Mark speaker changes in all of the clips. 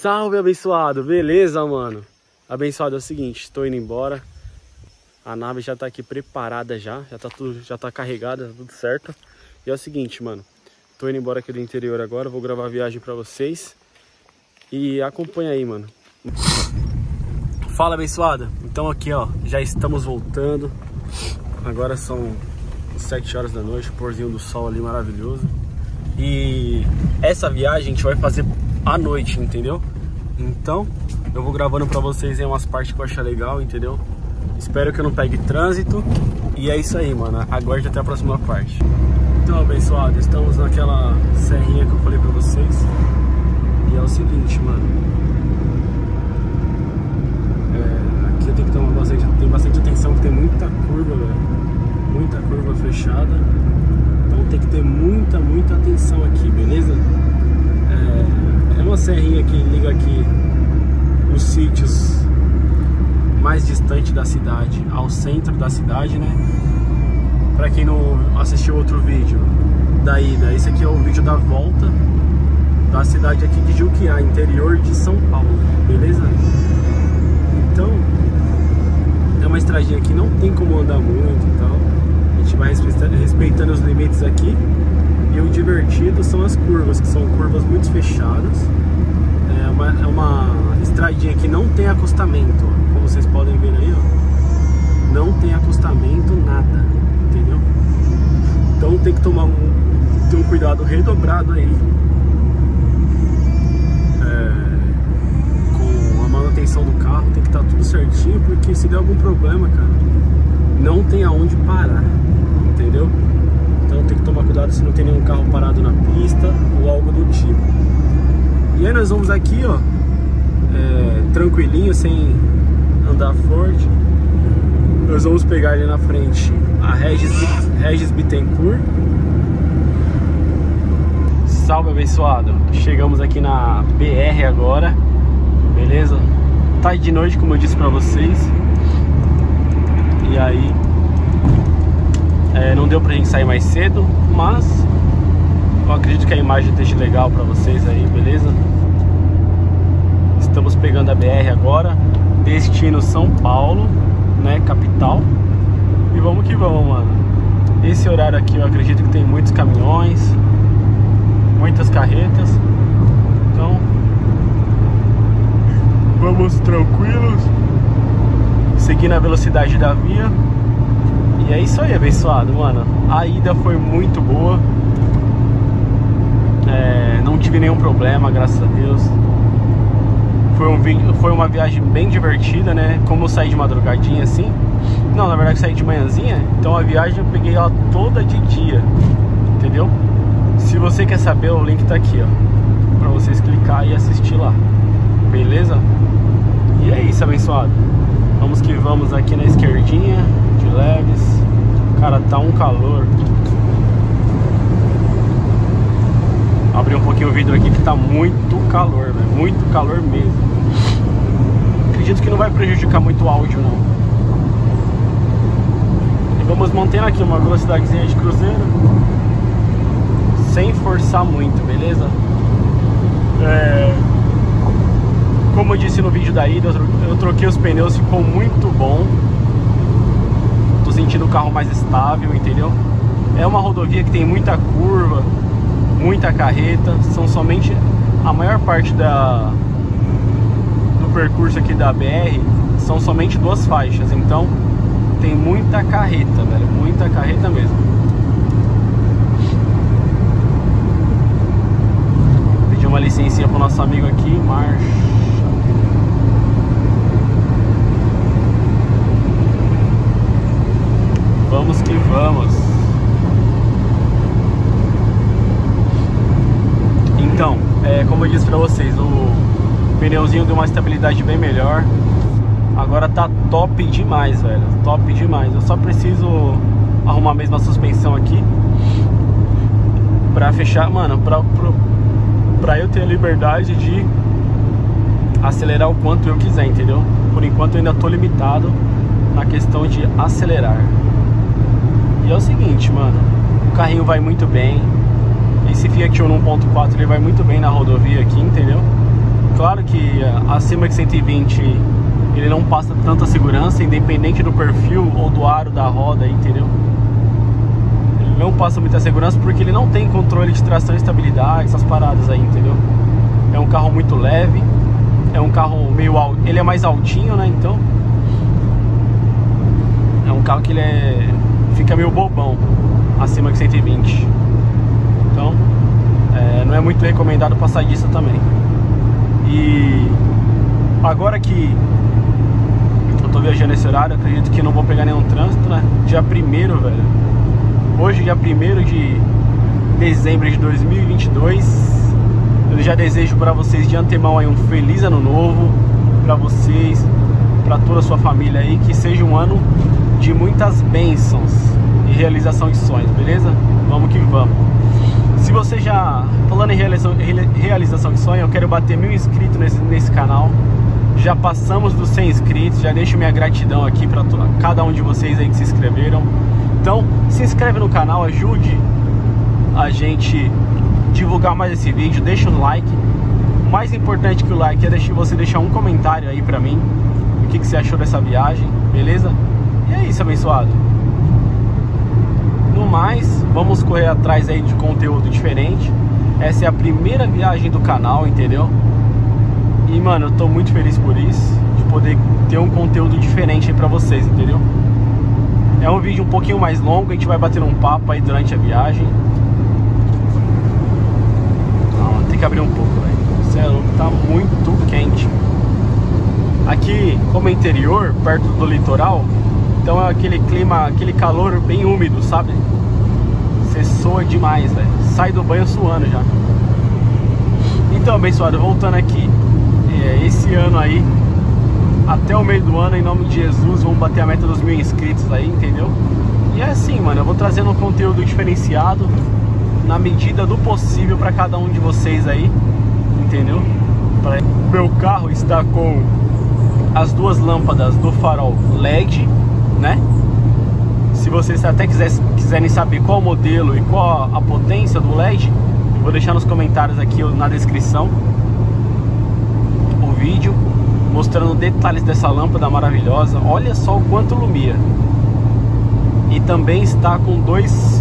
Speaker 1: Salve, abençoado! Beleza, mano? Abençoado, é o seguinte, tô indo embora. A nave já tá aqui preparada já, já tá tudo, já tá carregada, tá tudo certo. E é o seguinte, mano, tô indo embora aqui do interior agora, vou gravar a viagem pra vocês. E acompanha aí, mano. Fala, abençoada! Então aqui, ó, já estamos voltando. Agora são 7 horas da noite, porzinho do sol ali maravilhoso. E essa viagem a gente vai fazer à noite, entendeu? Então, eu vou gravando pra vocês em umas partes que eu achar legal, entendeu? Espero que eu não pegue trânsito. E é isso aí, mano. Aguarde até a próxima parte. Então, abençoado, estamos naquela serrinha que eu falei pra vocês. E é o seguinte, mano. É, aqui eu tenho que tomar bastante, tem bastante atenção, que tem muita curva, velho. Muita curva fechada. Então tem que ter muita, muita atenção aqui, beleza? Serrinha que liga aqui os sítios mais distantes da cidade ao centro da cidade, né? Pra quem não assistiu outro vídeo da ida, esse aqui é o vídeo da volta da cidade aqui de Juquiá, interior de São Paulo, beleza? Então, é uma estradinha que não tem como andar muito e tal. A gente vai respeitando os limites aqui. E o divertido são as curvas, que são curvas muito fechadas. Uma, é uma estradinha que não tem acostamento, como vocês podem ver aí, ó. Não tem acostamento, nada, entendeu? Então tem que tomar um, ter um cuidado redobrado aí. É, com a manutenção do carro, tem que estar tudo certinho, porque se der algum problema, cara, não tem aonde parar, entendeu? Então tem que tomar cuidado se não tem nenhum carro parado na pista ou algo do tipo. Aí nós vamos aqui, ó, é, tranquilinho, sem andar forte. Nós vamos pegar ali na frente a Regis, Regis Bittencourt. Salve abençoado! Chegamos aqui na BR agora, beleza? Tá de noite, como eu disse pra vocês. E aí, é, não deu pra gente sair mais cedo, mas eu acredito que a imagem esteja legal pra vocês aí, beleza? Estamos pegando a BR agora, destino São Paulo, né, capital. E vamos que vamos, mano. Esse horário aqui eu acredito que tem muitos caminhões, muitas carretas. Então, vamos tranquilos, seguindo a velocidade da via. E é isso aí, abençoado, mano. A ida foi muito boa. É, não tive nenhum problema, graças a Deus. Foi, um, foi uma viagem bem divertida, né? Como eu saí de madrugadinha assim. Não, na verdade saí de manhãzinha. Então a viagem eu peguei ela toda de dia. Entendeu? Se você quer saber, o link tá aqui, ó. Pra vocês clicar e assistir lá. Beleza? E é isso, abençoado. Vamos que vamos aqui na esquerdinha, de leves. Cara, tá um calor. Abrir um pouquinho o vidro aqui que tá muito calor, velho. Muito calor mesmo. Acredito que não vai prejudicar muito o áudio, não. E vamos mantendo aqui uma velocidadezinha de cruzeiro. Sem forçar muito, beleza? É... Como eu disse no vídeo da ida, eu troquei os pneus, ficou muito bom. Tô sentindo o carro mais estável, entendeu? É uma rodovia que tem muita curva, muita carreta, são somente a maior parte da do percurso aqui da BR são somente duas faixas, então tem muita carreta, velho, muita carreta mesmo. Pedir uma licencinha pro nosso amigo aqui, marcha. Vamos que vamos. Então, é, como eu disse pra vocês, o pneuzinho deu uma estabilidade bem melhor. Agora tá top demais, velho. Top demais. Eu só preciso arrumar mesmo a suspensão aqui. Pra fechar, mano, pra, pra, pra eu ter a liberdade de acelerar o quanto eu quiser, entendeu? Por enquanto eu ainda tô limitado na questão de acelerar. E é o seguinte, mano, o carrinho vai muito bem. Esse Fiat Uno 1.4 ele vai muito bem na rodovia aqui, entendeu? Claro que maioria acima de 120 ele não passa tanta segurança, independente do perfil ou do aro da roda, entendeu? Ele não passa muita segurança porque ele não tem controle de tração e estabilidade, essas paradas aí, entendeu? É um carro muito leve, é um carro meio alto, ele é mais altinho, né? Então é um carro que ele é fica meio bobão acima de 120. Então é, não é muito recomendado passar disso também. E agora que eu tô viajando esse horário, acredito que não vou pegar nenhum trânsito, né? Dia primeiro, velho. Hoje, dia primeiro de dezembro de 2022. Eu já desejo para vocês de antemão aí um feliz ano novo para vocês, para toda a sua família aí, que seja um ano de muitas bênçãos e realização de sonhos, beleza? Vamos que vamos. Você já, falando em realização, realização de sonho, eu quero bater mil inscritos nesse, nesse canal. Já passamos dos 100 inscritos, já deixo minha gratidão aqui para cada um de vocês aí que se inscreveram. Então, se inscreve no canal, ajude a gente divulgar mais esse vídeo, deixa um like. Mais importante que o like é deixar, você deixar um comentário aí pra mim, o que, que você achou dessa viagem, beleza? E é isso, abençoado. Mais, vamos correr atrás aí de conteúdo diferente. Essa é a primeira viagem do canal, entendeu? E, mano, eu tô muito feliz por isso, de poder ter um conteúdo diferente aí pra vocês, entendeu? É um vídeo um pouquinho mais longo, a gente vai bater um papo aí durante a viagem. Não, tem que abrir um pouco, velho. Você é louco, tá muito quente. Aqui, como é interior, perto do litoral, então é aquele clima, aquele calor bem úmido, sabe? Você soa demais, velho. Sai do banho suando já. Então, abençoado, voltando aqui. É, esse ano aí, até o meio do ano, em nome de Jesus, vamos bater a meta dos mil inscritos aí, entendeu? E é assim, mano, eu vou trazendo um conteúdo diferenciado na medida do possível para cada um de vocês aí, entendeu? O meu carro está com as duas lâmpadas do farol LED né? Se vocês até quiserem saber qual modelo e qual a potência do LED, eu vou deixar nos comentários aqui na descrição o vídeo mostrando detalhes dessa lâmpada maravilhosa. Olha só o quanto lumia. E também está com dois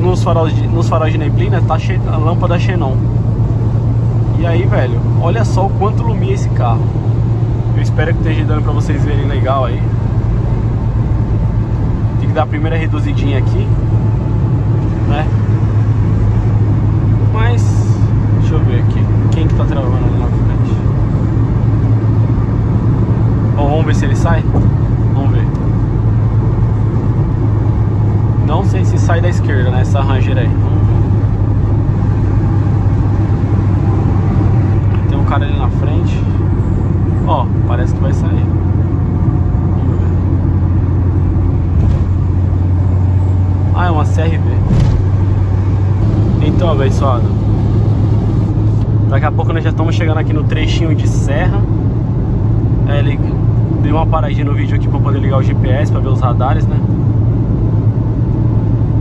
Speaker 1: nos faróis de, nos faróis de neblina, tá a lâmpada Xenon. E aí, velho, olha só o quanto lumia esse carro. Eu espero que esteja dando pra vocês verem legal aí que dar a primeira reduzidinha aqui, né? Mas, deixa eu ver aqui, quem que tá travando ali na frente? Bom, vamos ver se ele sai? Vamos ver. Não sei se sai da esquerda, né? Essa Ranger aí. Tem um cara ali na frente. Ó, parece que vai sair. Ah, é uma CRV. Então, abençoado. Daqui a pouco nós já estamos chegando aqui no trechinho de serra. É, ele deu uma paradinha no vídeo aqui para poder ligar o GPS, para ver os radares, né?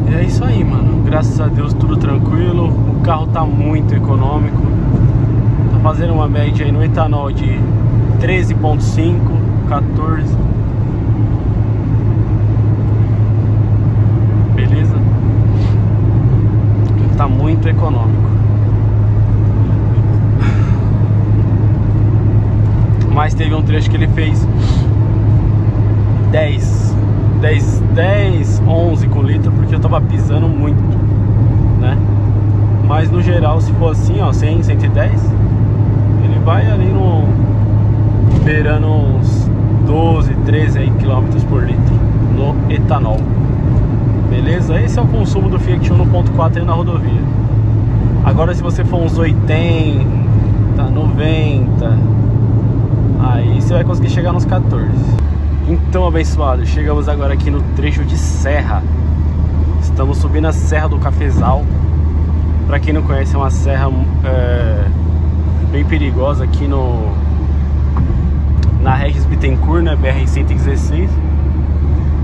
Speaker 1: E é isso aí, mano. Graças a Deus tudo tranquilo. O carro tá muito econômico. Tá fazendo uma média aí no etanol de 13.5, 14 está muito econômico. Mas teve um trecho que ele fez 10, 10, 10, 11 com litro, porque eu tava pisando muito, né? Mas no geral, se for assim, ó, 100, 110, ele vai ali no beirando uns 12, 13 aí, quilômetros por litro no etanol. Beleza? Esse é o consumo do Fiat Uno 1.4 aí na rodovia. Agora se você for uns 80, 90, aí você vai conseguir chegar nos 14. Então, abençoado, chegamos agora aqui no trecho de serra. Estamos subindo a Serra do Cafezal. Para quem não conhece, é uma serra é, bem perigosa aqui no na Regis Bittencourt, né, BR-116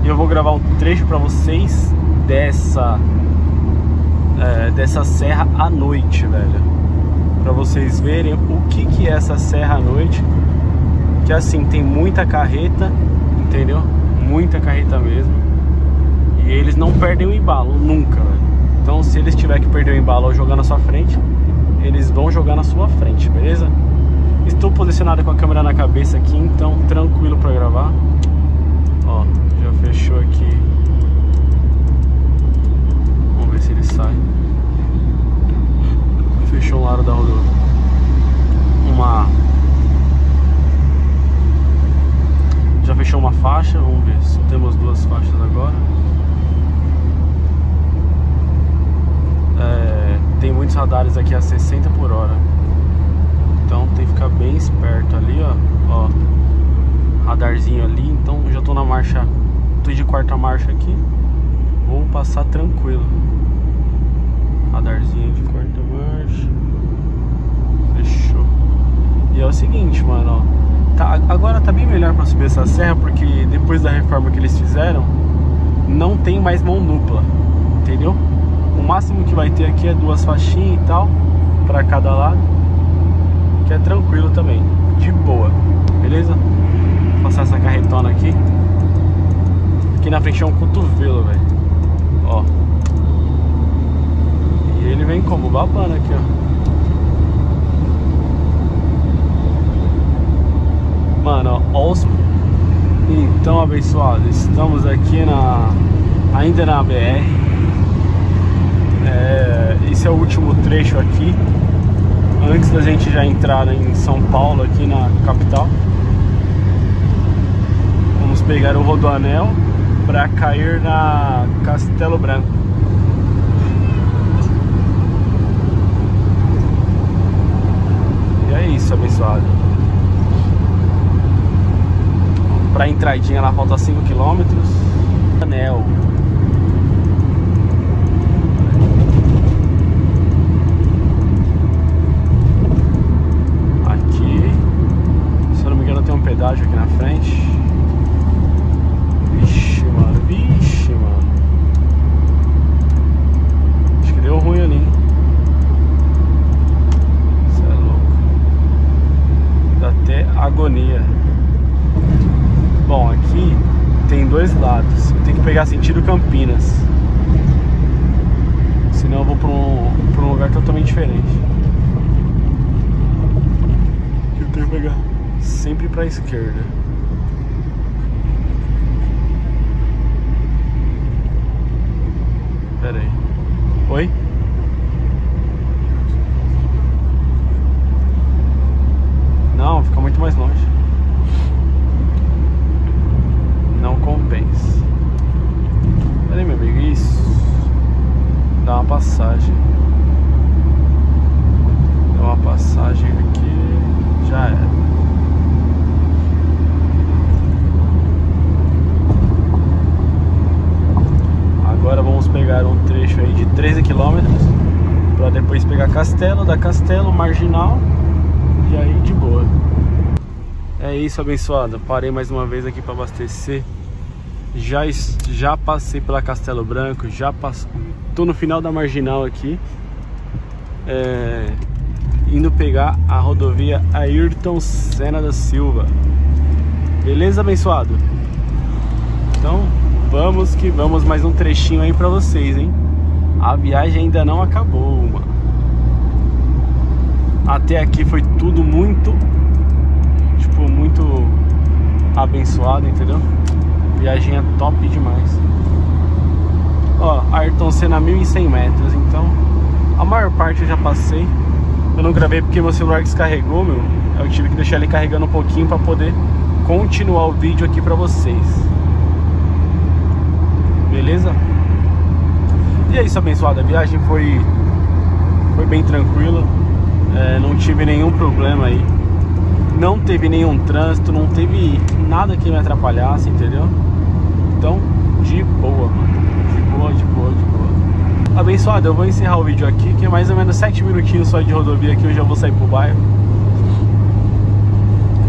Speaker 1: e eu vou gravar um trecho para vocês dessa é, dessa serra à noite, velho. para vocês verem o que que é essa serra à noite. Que assim, tem muita carreta, entendeu? Muita carreta mesmo. E eles não perdem o embalo, nunca, velho. Então se eles tiver que perder o embalo ou jogar na sua frente, eles vão jogar na sua frente, beleza? Estou posicionado com a câmera na cabeça aqui, então tranquilo para gravar. Ó, fechou aqui. Vamos ver se ele sai. Fechou o lado da rodovia. Uma Já fechou uma faixa, vamos ver se temos duas faixas agora. É, tem muitos radares aqui a 60 por hora. Então tem que ficar bem esperto ali, ó. ó radarzinho ali. Então já tô na marcha, tô de quarta marcha aqui. Vou passar tranquilo. Radarzinho de quarta marcha. Fechou. E é o seguinte, mano, ó. Tá, agora tá bem melhor para subir essa serra porque depois da reforma que eles fizeram, não tem mais mão dupla, entendeu? O máximo que vai ter aqui é duas faixinhas e tal, para cada lado, que é tranquilo também, de boa, beleza? Vou passar essa carretona aqui. Aqui na frente é um cotovelo, velho. Ó. E ele vem como babando aqui, ó. Mano, ó, os... Então, abençoado, estamos aqui na... Ainda na BR é... Esse é o último trecho aqui Antes da gente já entrar em São Paulo, aqui na capital Vamos pegar o Rodoanel para cair na Castelo Branco E é isso, abençoado Pra entradinha lá falta 5 km. Anel. Aqui. Se eu não me engano tem um pedágio aqui na frente. Vixe, mano. Vixe, mano. Acho que deu ruim ali. Isso é louco. Dá até agonia. Bom, aqui tem dois lados. Eu tenho que pegar sentido Campinas. Senão eu vou para um, pra um lugar totalmente diferente. Eu tenho que pegar sempre para a esquerda. Pera aí. Oi? Não, fica muito mais longe. compensa. Peraí, meu amigo, isso. Dá uma passagem. Dá uma passagem aqui. Já era. Agora vamos pegar um trecho aí de 13 km para depois pegar Castelo, da Castelo, Marginal e aí de boa. É isso, abençoado. Parei mais uma vez aqui para abastecer. Já, já passei pela Castelo Branco, já passei. Tô no final da marginal aqui. É, indo pegar a rodovia Ayrton Senna da Silva. Beleza, abençoado? Então, vamos que vamos mais um trechinho aí pra vocês, hein? A viagem ainda não acabou, mano. Até aqui foi tudo muito tipo, muito abençoado, entendeu? Viagem é top demais. Ó, Ayrton Senna 1100 metros, então a maior parte eu já passei. Eu não gravei porque meu celular descarregou, meu. Eu tive que deixar ele carregando um pouquinho para poder continuar o vídeo aqui para vocês. Beleza? E é isso, abençoado. A viagem foi, foi bem tranquila. É, não tive nenhum problema aí não teve nenhum trânsito, não teve nada que me atrapalhasse, entendeu? Então, de boa, mano. De boa, de boa, de boa. Abençoado, eu vou encerrar o vídeo aqui, que é mais ou menos 7 minutinhos só de rodovia aqui, eu já vou sair pro bairro.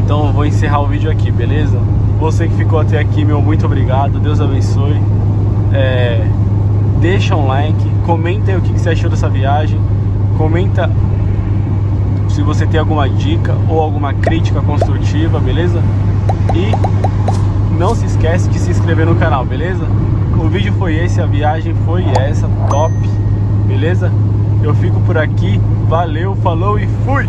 Speaker 1: Então eu vou encerrar o vídeo aqui, beleza? Você que ficou até aqui, meu muito obrigado, Deus abençoe. É, deixa um like, comenta aí o que você achou dessa viagem, comenta se você tem alguma dica ou alguma crítica construtiva, beleza? E não se esquece de se inscrever no canal, beleza? O vídeo foi esse, a viagem foi essa, top, beleza? Eu fico por aqui, valeu, falou e fui!